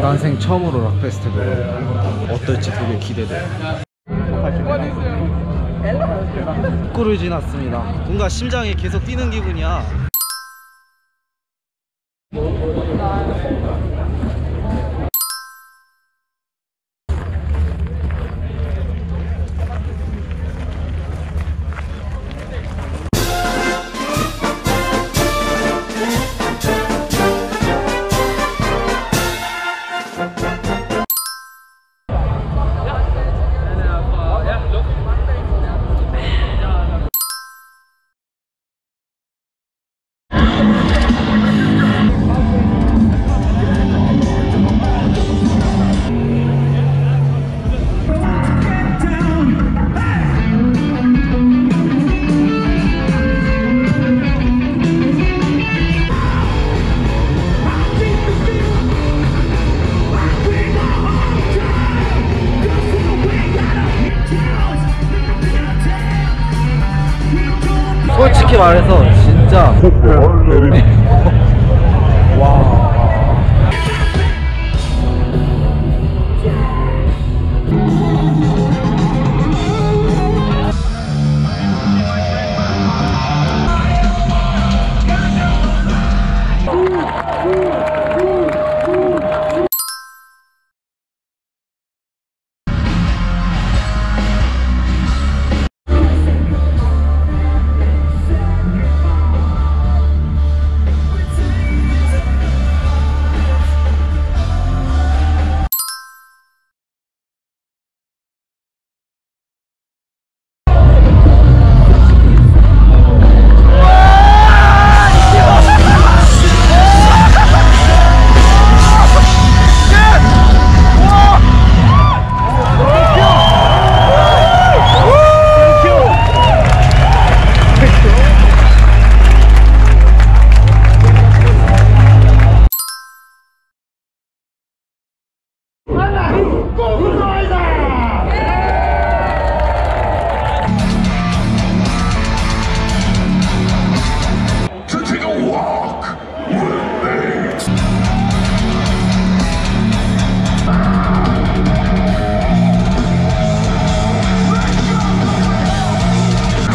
난생 처음으로 락 페스티벌 어떨지 되게 기대돼. 꿀을 지났습니다. 뭔가 심장이 계속 뛰는 기분이야. 솔직히 말해서 진짜 와.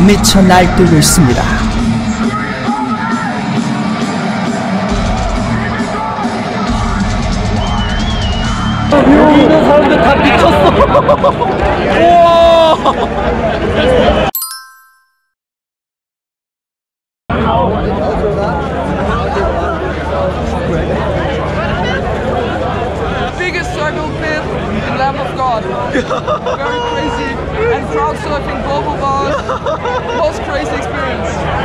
미쳐 날뛰고 있습니다. 여기 있는 사람들 다 미쳤어. 우와. Lamb of God. Very crazy. And crowd surfing, global bars. Most crazy experience.